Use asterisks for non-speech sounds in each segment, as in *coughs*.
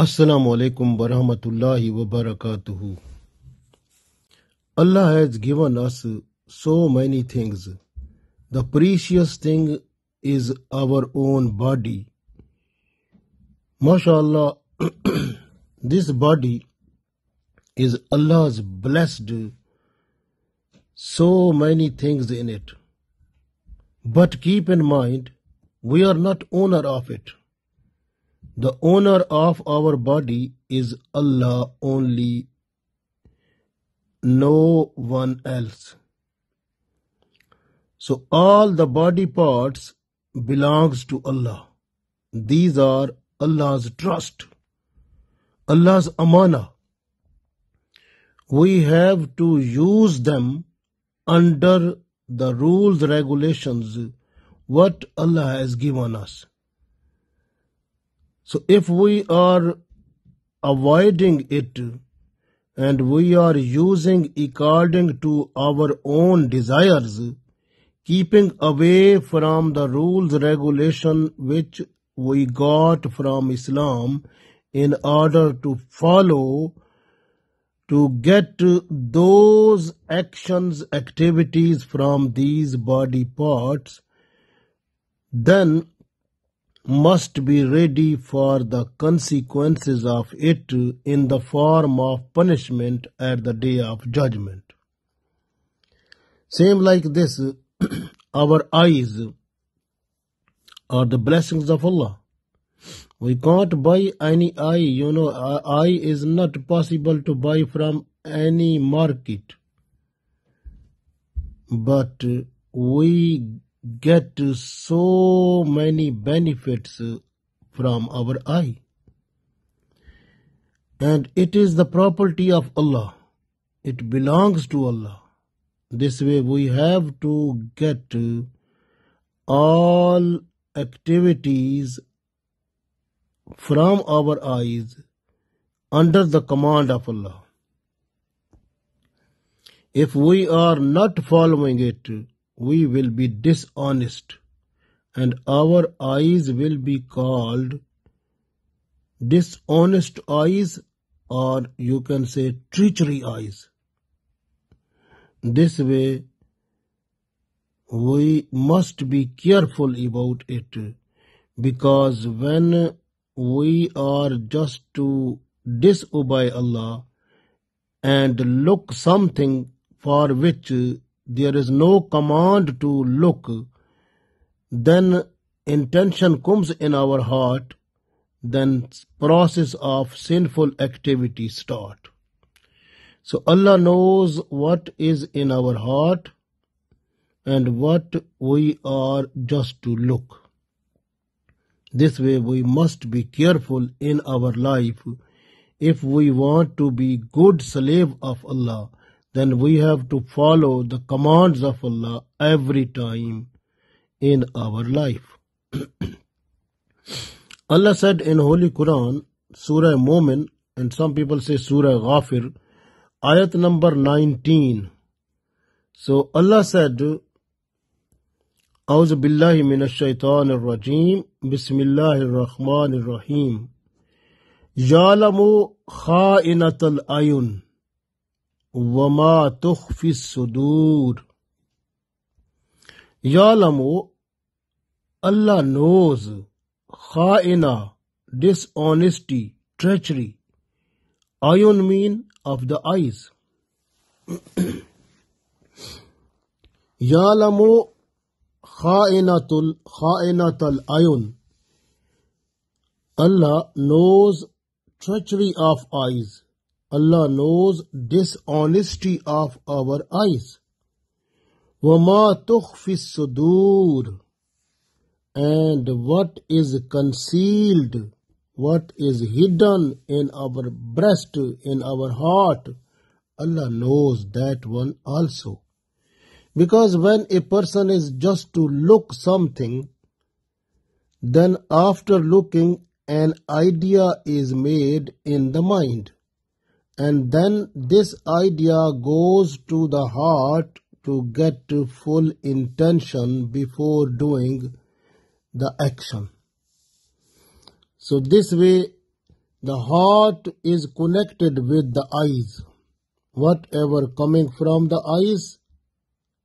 Assalamu alaikum wa rahmatullahi wa barakatuhu. Allah has given us so many things. The precious thing is our own body. MashaAllah, *clears throat* this body is Allah's blessed so many things in it. But keep in mind, we are not owner of it. The owner of our body is Allah only, no one else. So all the body parts belongs to Allah. These are Allah's trust, Allah's amana. We have to use them under the rules, regulations, what Allah has given us. So if we are avoiding it and we are using according to our own desires, keeping away from the rules, regulation which we got from Islam in order to follow to get those actions, activities from these body parts, then must be ready for the consequences of it in the form of punishment at the day of judgment. Same like this, *clears throat* our eyes are the blessings of Allah. We can't buy any eye, you know, eye is not possible to buy from any market. But we get so many benefits from our eye. And it is the property of Allah. It belongs to Allah. This way we have to get all activities from our eyes under the command of Allah. If we are not following it, we will be dishonest and our eyes will be called dishonest eyes or you can say treachery eyes. This way, we must be careful about it because when we are just to disobey Allah and look something for which there is no command to look, then intention comes in our heart, then process of sinful activity start. So Allah knows what is in our heart and what we are just to look. This way we must be careful in our life. If we want to be good slave of Allah, then we have to follow the commands of Allah every time in our life. *clears throat* Allah said in Holy Quran, Surah Mu'min, and some people say Surah Ghafir, ayat number 19. So Allah said, أعوذ بالله من الشيطان الرجيم بسم الله الرحمن الرحيم يعلم خائنة الأعين وما تخفي الصدور يعلم Allah knows خائنة dishonesty treachery ayun mean of the eyes يعلم Kha'inatul Kha'inatul Ayun. Allah knows treachery of eyes. Allah knows dishonesty of our eyes. وَمَا تُخْفِي الصُّدُورِ And what is concealed, what is hidden in our breast, in our heart, Allah knows that one also. Because when a person is just to look something, then after looking, an idea is made in the mind. and then this idea goes to the heart to get to full intention before doing the action. So this way, the heart is connected with the eyes. Whatever coming from the eyes,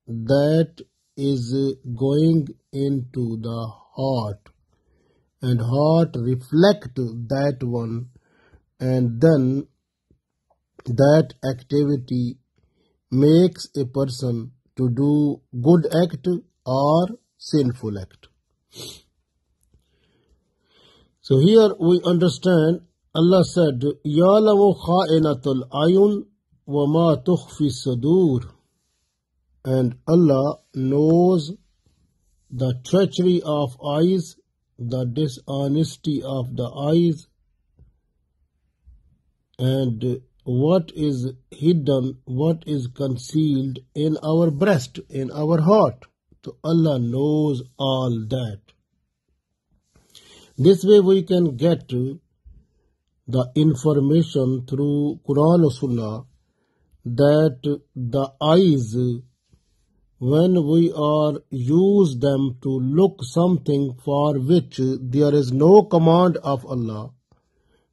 that is going into the heart. And heart reflect that one and then that activity makes a person to do good act or sinful act. So here we understand Allah said, يَعْلَمُ خَائِنَةَ الْأَعْيُنِ وَمَا تُخْفِي الصُّدُورِ And Allah knows the treachery of eyes, the dishonesty of the eyes, and what is hidden, what is concealed in our breast, in our heart. So Allah knows all that. This way we can get the information through Quran or Sunnah that the eyes when we are use them to look something for which there is no command of Allah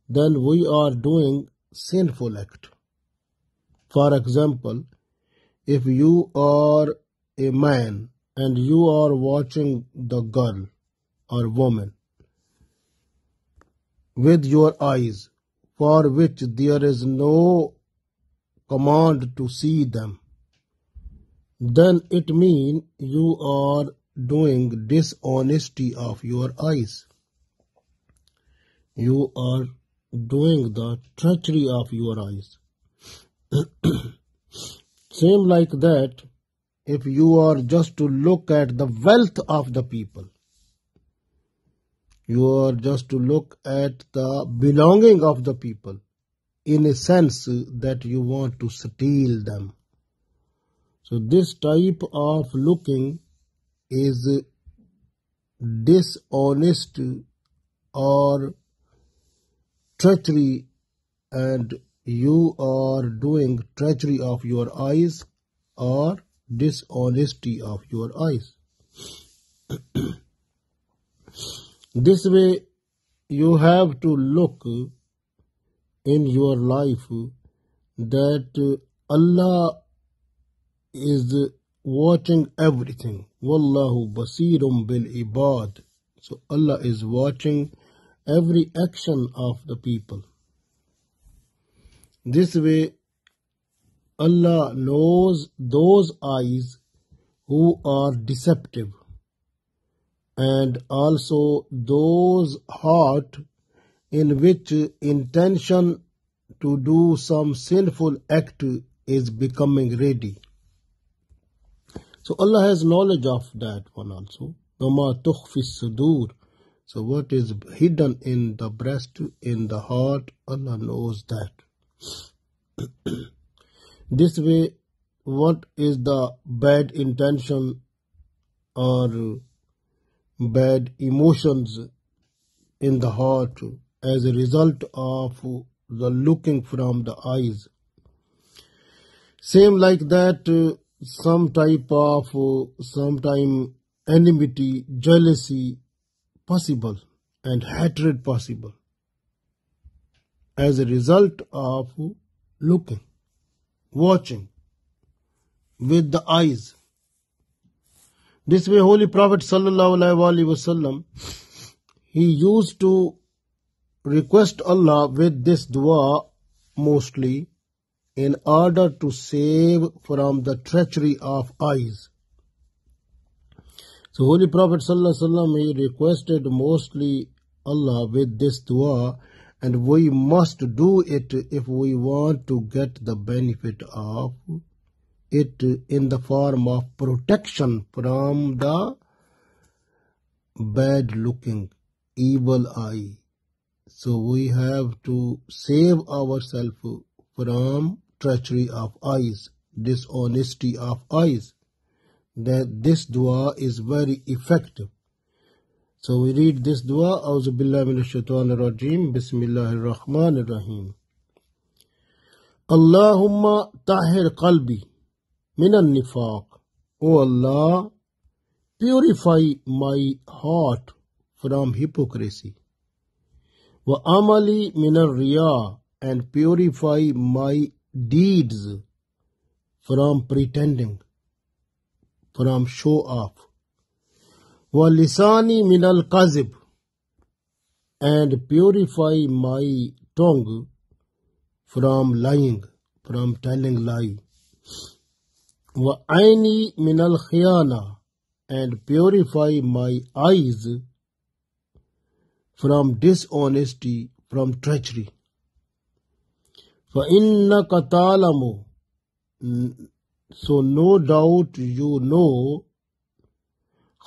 then we are doing sinful act. For example, if you are a man and you are watching the girl or woman with your eyes for which there is no command to see them, then it means you are doing dishonesty of your eyes. You are doing the treachery of your eyes. *clears throat* Same like that, if you are just to look at the wealth of the people, you are just to look at the belonging of the people in a sense that you want to steal them. So this type of looking is dishonest or treachery and you are doing treachery of your eyes or dishonesty of your eyes. *clears throat* this way you have to look in your life that Allah is watching everything. Wallahu basirum bil ibad. So Allah is watching every action of the people. This way, Allah knows those eyes who are deceptive and also those heart in which intention to do some sinful act is becoming ready. So Allah has knowledge of that one also. وَمَا تُخْفِ الصُّدُورِ so what is hidden in the breast, in the heart, Allah knows that. *clears throat* this way, what is the bad intention or bad emotions in the heart as a result of the looking from the eyes. Same like that, some type of, sometime enmity, jealousy, possible and hatred possible as a result of looking, watching with the eyes. This way, Holy Prophet wasallam, he used to request Allah with this dua mostly in order to save from the treachery of eyes. So Holy Prophet ﷺ, he requested mostly Allah with this dua and we must do it if we want to get the benefit of it in the form of protection from the bad looking evil eye. So we have to save ourselves from treachery of eyes, dishonesty of eyes that this dua is very effective. So we read this dua, Auzu mina Minash Shaitanir Rajim, Bismillahir Rahmanir Rahim. Allahumma tahir qalbi minan nifaq. O Allah, purify my heart from hypocrisy. Wa amali minar riya and purify my deeds from pretending from show off. Wa lisani min al kazib and purify my tongue from lying, from telling lie. Wa aini min al khiyana and purify my eyes from dishonesty, from treachery. فَإِنَّكَ تَعْلَمُ So no doubt you know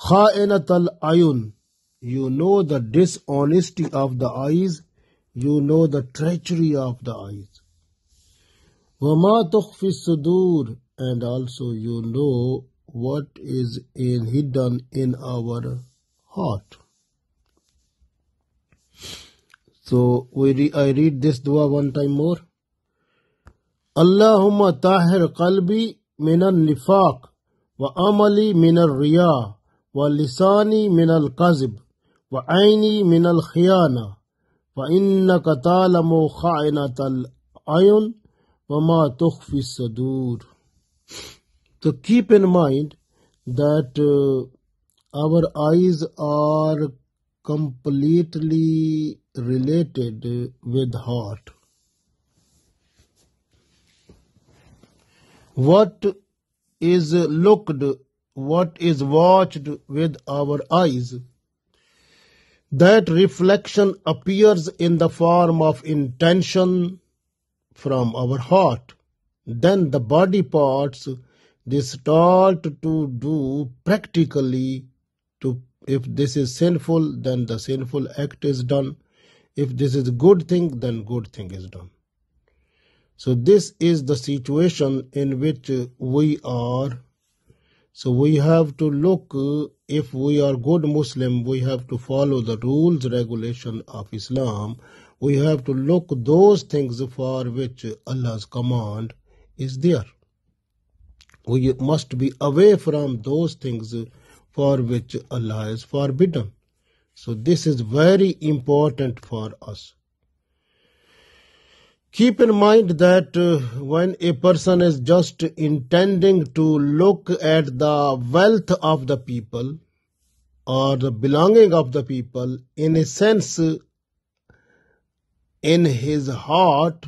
خَائِنَةَ الْعَيُنِ You know the dishonesty of the eyes, you know the treachery of the eyes. وَمَا تُخْفِي الصُّدُورِ And also you know what is in hidden in our heart. So we re- I read this dua one time more. اللهم طهر قلبي من النفاق وعملي من الرياء ولساني من الكذب وعيني من الخيانة فإنك تعلم خائنة العين وما تخفي الصدور So keep in mind that uh, our eyes are completely related with heart. What is looked, what is watched with our eyes, that reflection appears in the form of intention from our heart. Then the body parts they start to do practically to if this is sinful then the sinful act is done. If this is good thing then good thing is done so this is the situation in which we are so we have to look if we are good muslim we have to follow the rules regulation of islam we have to look those things for which allah's command is there we must be away from those things for which Allah is forbidden. So this is very important for us. Keep in mind that uh, when a person is just intending to look at the wealth of the people or the belonging of the people, in a sense, in his heart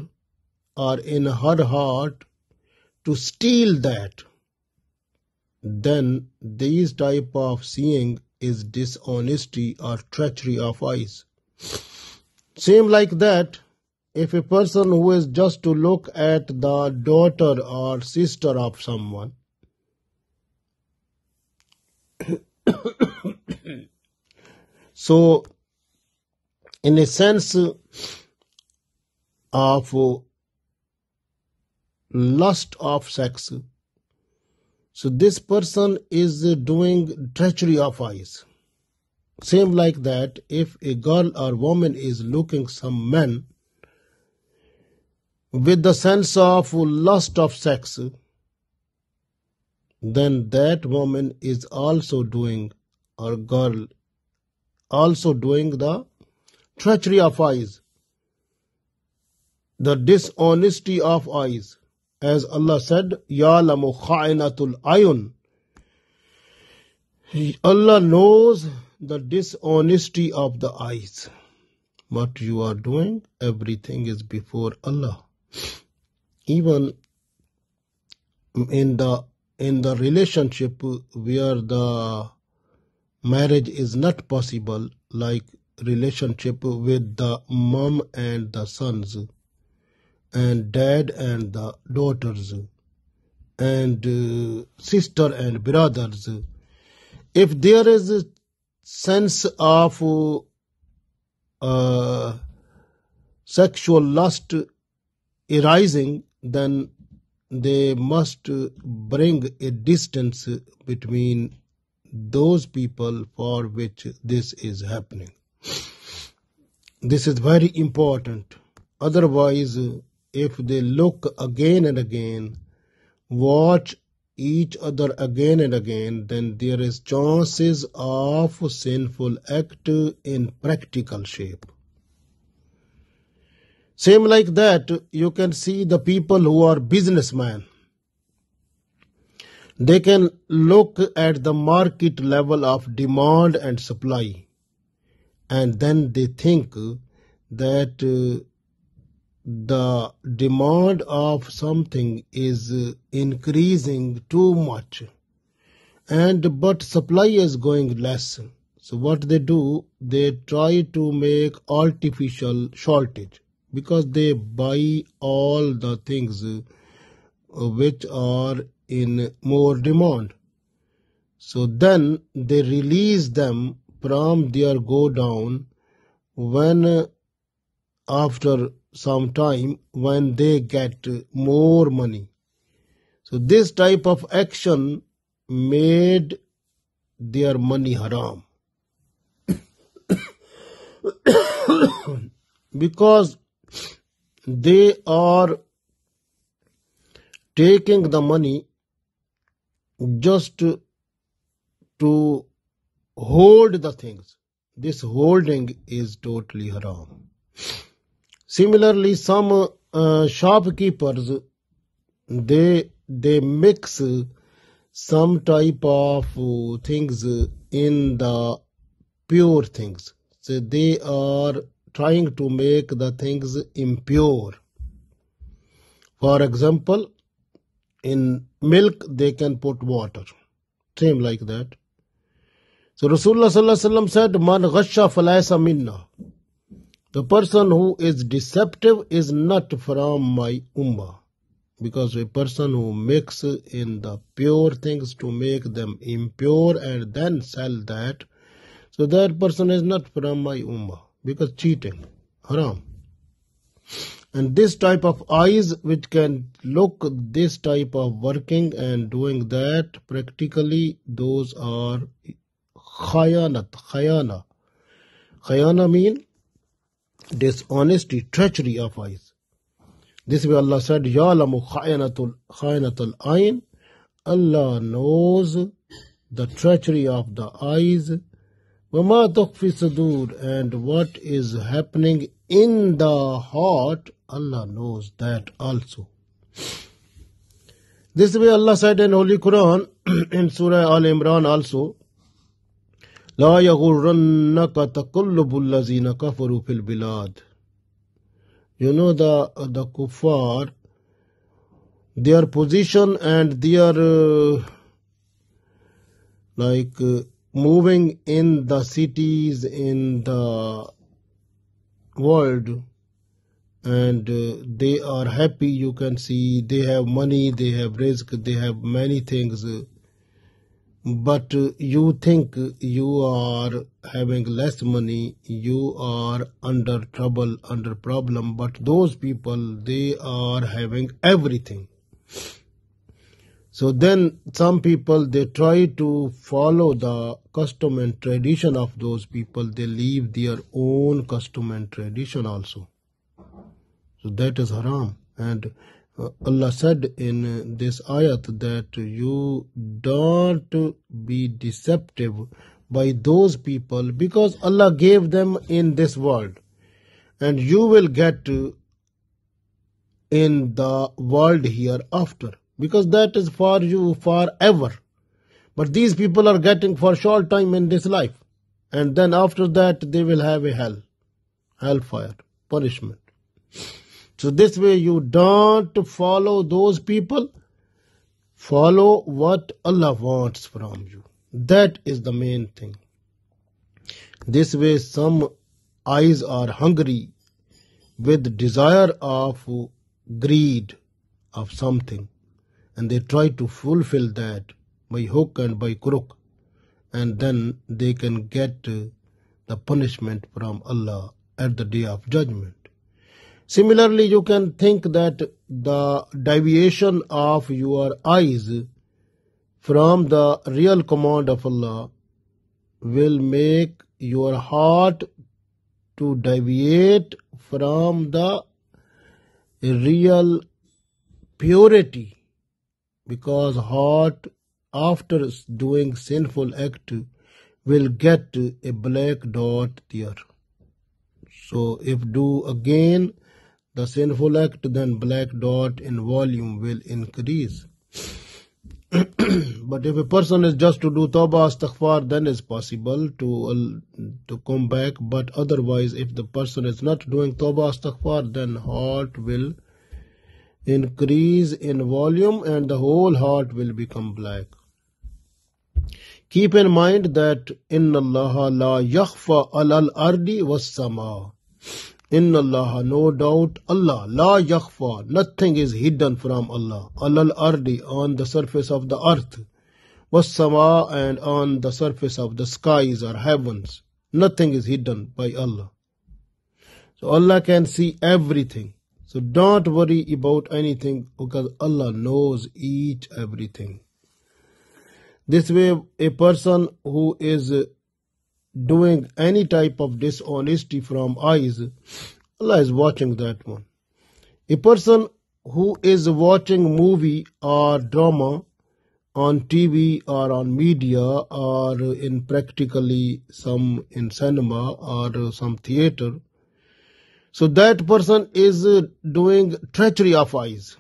or in her heart, to steal that then these type of seeing is dishonesty or treachery of eyes. Same like that, if a person who is just to look at the daughter or sister of someone, *coughs* so in a sense of lust of sex, so this person is doing treachery of eyes. Same like that, if a girl or woman is looking some men with the sense of lust of sex, then that woman is also doing, or girl also doing the treachery of eyes, the dishonesty of eyes as Allah said, Ya'lamu kha'inatul ayun. Allah knows the dishonesty of the eyes. What you are doing, everything is before Allah. Even in the in the relationship where the marriage is not possible, like relationship with the mom and the sons and dad and the daughters and uh, sister and brothers if there is a sense of uh, sexual lust arising then they must bring a distance between those people for which this is happening this is very important otherwise if they look again and again, watch each other again and again, then there is chances of sinful act in practical shape. Same like that, you can see the people who are businessmen. They can look at the market level of demand and supply. And then they think that uh, the demand of something is uh, increasing too much. And but supply is going less. So what they do they try to make artificial shortage because they buy all the things uh, which are in more demand so then they release them from their go down when after some time when they get more money. So this type of action made their money haram. *coughs* *coughs* because they are taking the money just to hold the things. This holding is totally haram. Similarly, some uh, shopkeepers they they mix some type of uh, things in the pure things. So they are trying to make the things impure. For example, in milk they can put water. Same like that. So Rasulullah said, Man ghasha falaysa minna. The person who is deceptive is not from my ummah. Because a person who makes in the pure things to make them impure and then sell that, so that person is not from my ummah. Because cheating, haram. And this type of eyes which can look this type of working and doing that, practically those are khayanat, khayana. Khayana mean dishonesty, treachery of eyes. This way Allah said, Ya'lamu khayanatul khayanatul ayn. Allah knows the treachery of the eyes. وَمَا تُخْفِي sudur and what is happening in the heart, Allah knows that also. This way Allah said in Holy Quran, *clears throat* in Surah Al Imran also, لا يغرنك تقلب الذين كفروا في البلاد you know the the kuffar their position and their uh, like uh, moving in the cities in the world and uh, they are happy. You can see they have money they have risk they have many things. But you think you are having less money you are under trouble under problem. But those people they are having everything so then some people they try to follow the custom and tradition of those people. They leave their own custom and tradition also. So that is haram. And uh, Allah said in uh, this ayat that you don't be deceptive by those people because Allah gave them in this world. And you will get in the world hereafter because that is for you forever. But these people are getting for short time in this life and then after that they will have a hell, hellfire, punishment. So this way you don't follow those people. Follow what Allah wants from you. That is the main thing. This way some eyes are hungry with desire of greed of something and they try to fulfill that by hook and by crook and then they can get uh, the punishment from Allah at the day of judgment. Similarly, you can think that the deviation of your eyes from the real command of Allah will make your heart to deviate from the real purity because heart after doing sinful act will get a black dot there so if do again the sinful act, then black dot in volume will increase. *clears throat* but if a person is just to do tawbah astaghfar, then it's possible to uh, to come back. But otherwise, if the person is not doing tawbah astaghfar, then heart will increase in volume and the whole heart will become black. Keep in mind that in Allah la yakhfa al ardi was sama. In Allah, no doubt, Allah, la yakhfa, nothing is hidden from Allah. Alal ardi, on the surface of the earth. Was sama, and on the surface of the skies or heavens. Nothing is hidden by Allah. So Allah can see everything. So don't worry about anything because Allah knows each everything. This way, a person who is doing any type of dishonesty from eyes, Allah is watching that one. A person who is watching movie or drama on TV or on media or in practically some in cinema or some theater, so that person is doing treachery of eyes,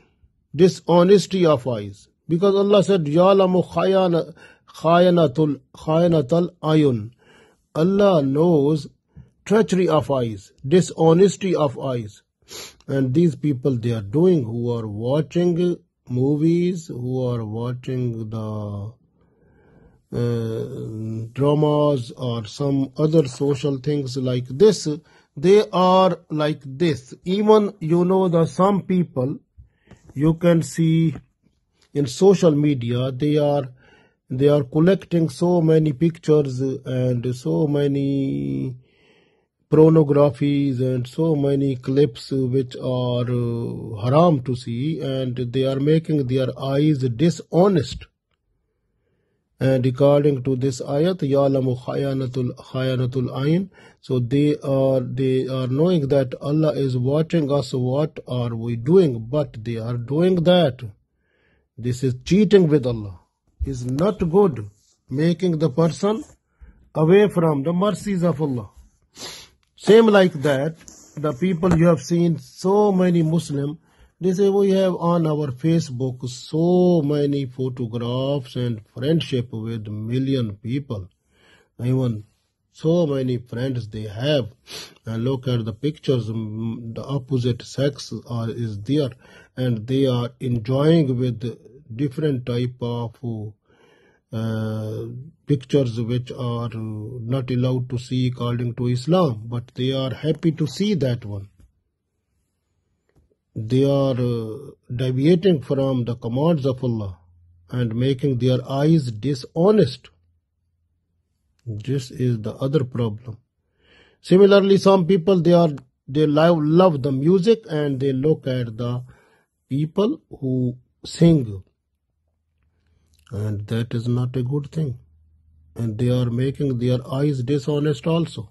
dishonesty of eyes. Because Allah said, Ya'lamu khayanatul khayanatal ayun. Allah knows treachery of eyes, dishonesty of eyes. And these people they are doing who are watching movies, who are watching the uh, dramas or some other social things like this, they are like this. Even you know the some people you can see in social media they are they are collecting so many pictures and so many pornographies and so many clips which are uh, haram to see and they are making their eyes dishonest and according to this ayat ya'lamu khayanatul khayanatul ayn. So they are they are knowing that allah is watching us what are we doing but they are doing that. This is cheating with allah. Is not good, making the person away from the mercies of Allah. Same like that, the people you have seen, so many Muslim, they say we have on our Facebook so many photographs and friendship with million people. Even so many friends they have and look at the pictures the opposite sex are, is there and they are enjoying with different type of uh, pictures which are not allowed to see according to Islam, but they are happy to see that one. They are uh, deviating from the commands of Allah and making their eyes dishonest. This is the other problem. Similarly, some people they are they love, love the music and they look at the people who sing and that is not a good thing and they are making their eyes dishonest also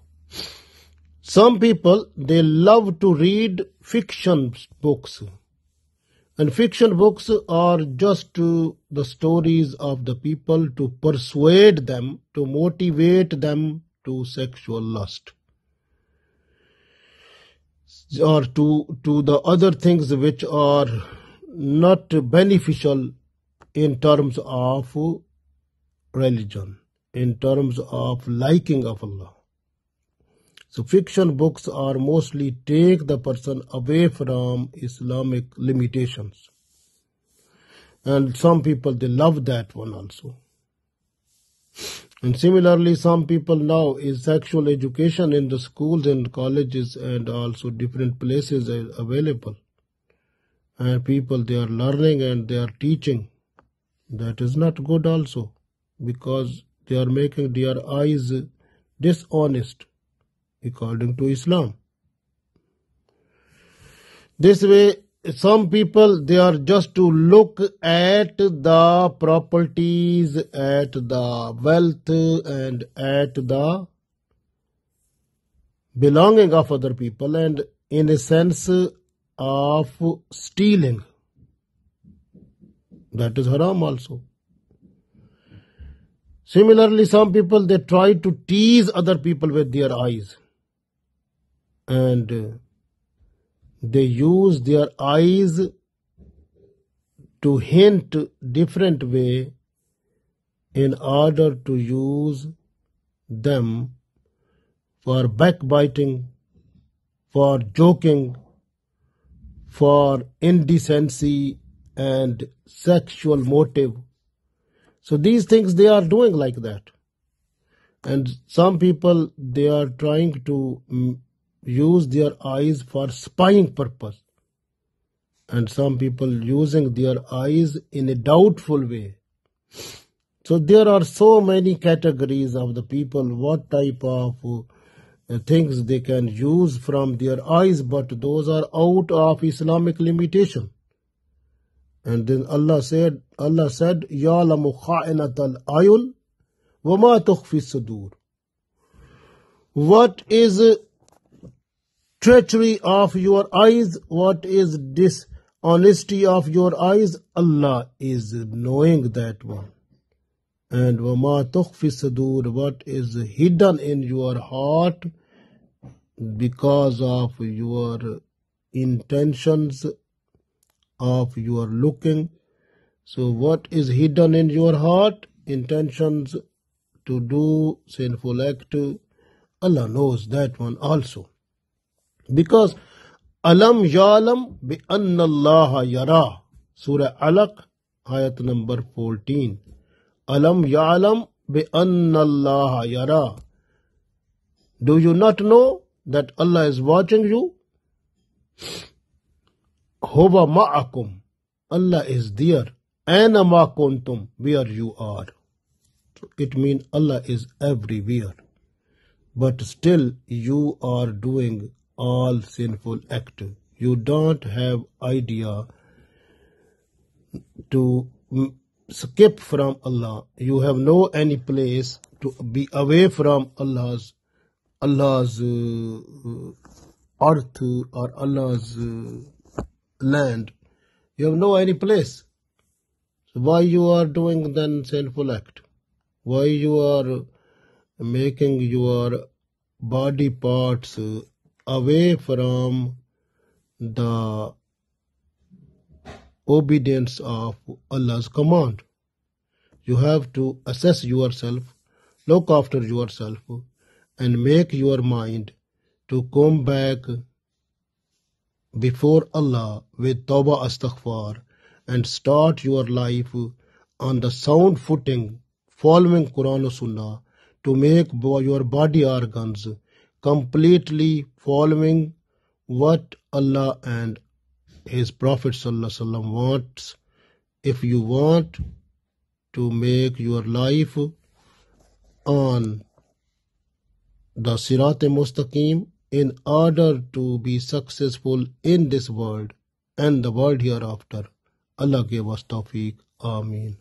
some people they love to read fiction books and fiction books are just the stories of the people to persuade them to motivate them to sexual lust or to to the other things which are not beneficial in terms of religion, in terms of liking of Allah. So fiction books are mostly take the person away from Islamic limitations. And some people they love that one also. And similarly, some people now is sexual education in the schools and colleges and also different places are available. And people they are learning and they are teaching that is not good also because they are making their eyes dishonest according to Islam. This way, some people they are just to look at the properties, at the wealth, and at the belonging of other people, and in a sense of stealing. That is haram also. Similarly, some people they try to tease other people with their eyes. And they use their eyes to hint different way in order to use them for backbiting, for joking, for indecency and sexual motive. So these things they are doing like that. And some people they are trying to mm, use their eyes for spying purpose. And some people using their eyes in a doubtful way. So there are so many categories of the people what type of uh, things they can use from their eyes but those are out of islamic limitation. And then allah said allah said ya'lamu kha'inatal ayun wa ma tukhfi sudur. What is treachery of your eyes? What is dishonesty of your eyes? Allah is knowing that one and wama sudur what is hidden in your heart because of your intentions of your looking so what is hidden in your heart intentions to do sinful act allah knows that one also because alam yalam bi anna yara surah alaq ayat number 14 Alam ya'lam bi anna yara. Do you not know that Allah is watching you? Huwa ma'akum. Allah is there. Aina ma kuntum. Where you are. It means Allah is everywhere. But still you are doing all sinful act. You don't have idea to skip from Allah. You have no any place to be away from Allah's Allah's uh, earth or Allah's uh, land. You have no any place. So why you are doing then sinful act? Why you are making your body parts away from the obedience of Allah's command. You have to assess yourself, look after yourself, and make your mind to come back before Allah with Tawbah Astaghfar and start your life on the sound footing, following Quran and Sunnah to make your body organs completely following what Allah and his Prophet ﷺ wants, if you want to make your life on the Sirat Mustaqim in order to be successful in this world and the world hereafter. Allah give us tawfiq. Ameen.